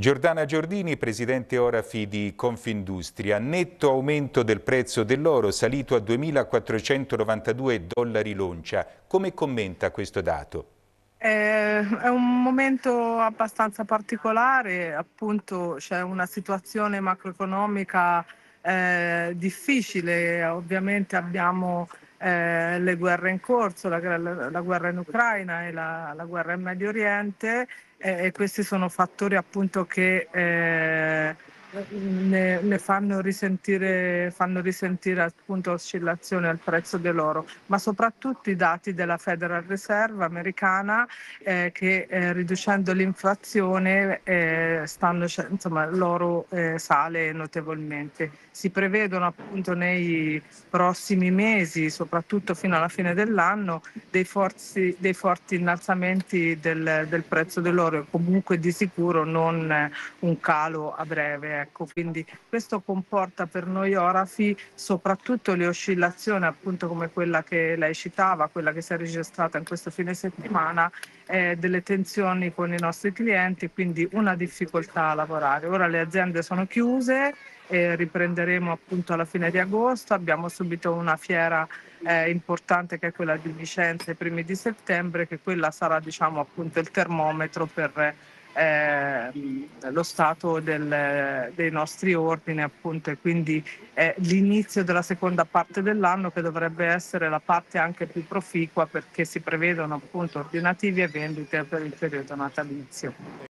Giordana Giordini, presidente Orafi di Confindustria, netto aumento del prezzo dell'oro salito a 2.492 dollari l'oncia. Come commenta questo dato? È un momento abbastanza particolare, appunto c'è una situazione macroeconomica eh, difficile, ovviamente abbiamo eh, le guerre in corso, la, la, la, guerra in Ucraina e la, la guerra in Medio Oriente eh, e questi sono fattori appunto che eh, ne, ne fanno, risentire, fanno risentire appunto oscillazioni al prezzo dell'oro, ma soprattutto i dati della Federal Reserve americana eh, che eh, riducendo l'inflazione eh, stanno, insomma, l'oro eh, sale notevolmente. Si prevedono appunto nei prossimi mesi, soprattutto fino alla fine dell'anno, dei, forzi, dei forti innalzamenti del, del prezzo dell'oro e comunque di sicuro non un calo a breve. Ecco, quindi questo comporta per noi orafi soprattutto le oscillazioni appunto come quella che lei citava, quella che si è registrata in questo fine settimana, eh, delle tensioni con i nostri clienti, quindi una difficoltà a lavorare. Ora le aziende sono chiuse, e riprenderemo appunto alla fine di agosto, abbiamo subito una fiera eh, importante che è quella di Vicenza i primi di settembre, che quella sarà diciamo appunto il termometro per eh, lo stato del, dei nostri ordini appunto e quindi è l'inizio della seconda parte dell'anno che dovrebbe essere la parte anche più proficua perché si prevedono appunto ordinativi e vendite per il periodo natalizio.